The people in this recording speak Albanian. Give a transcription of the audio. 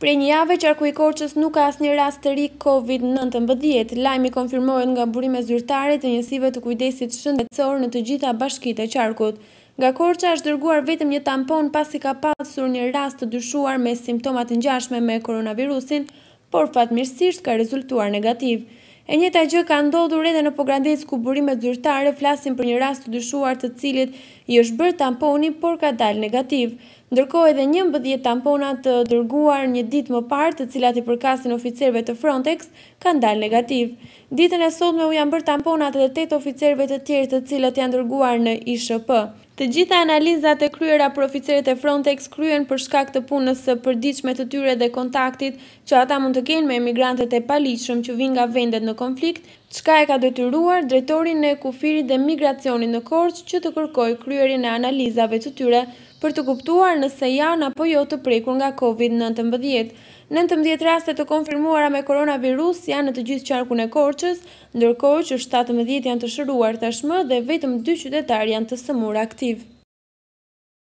Prej një jave qarku i Korçës nuk ka asnjë rast të ri Covid nëntëmbëdhjetë. Lajmi konfirmohet nga burime zyrtare të njësive të kujdesit shëndetësor në të gjitha bashkitë e qarkut. Nga Korça është dërguar vetëm një tampon pasi ka pasur një rast të dyshuar me simptoma të ngjashme me koronavirusin, por fatmirësisht ka rezultuar negativ. E njëjta gjë ka ndodhur edhe në Pogradec ku burimet zyrtare flasin për një rast të dyshuar të cilit i është bërë tamponi por ka dalë negativ. Ndërkohë edhe njëmbëdhjetë tampona të dërguar një ditë më parë, të cilat i përkasin oficerëve të Frontex, kanë dalë negativ. Ditën e sotme u janë bërë tamponat edhe tetë oficerëve të tjerë të cilat janë dërguar në ISHP. Të gjitha analizat e kryera për oficerët e Frontex kryhen për shkak të punës së përditshme të tyre dhe kontaktit që ata mund të kenë me emigrantët e paligjshëm që vijnë nga vendet në konflikt, çka e ka detyruar drejtorinë e kufirit dhe migracionit në Korçë që të kërkojë kryerjen e analizave të tyre për të kuptuar nëse janë apo jo të prekur nga Covid nëntëmbëdhjetë. Nëntëmbëdhjetë raste të konfirmuara me koronavirus janë në të gjithë qarkun e Korçës, ndërkohë që shtatëmbëdhjetë janë të shëruar tashmë dhe vetëm dy qytetarë janë të sëmurë aktivë.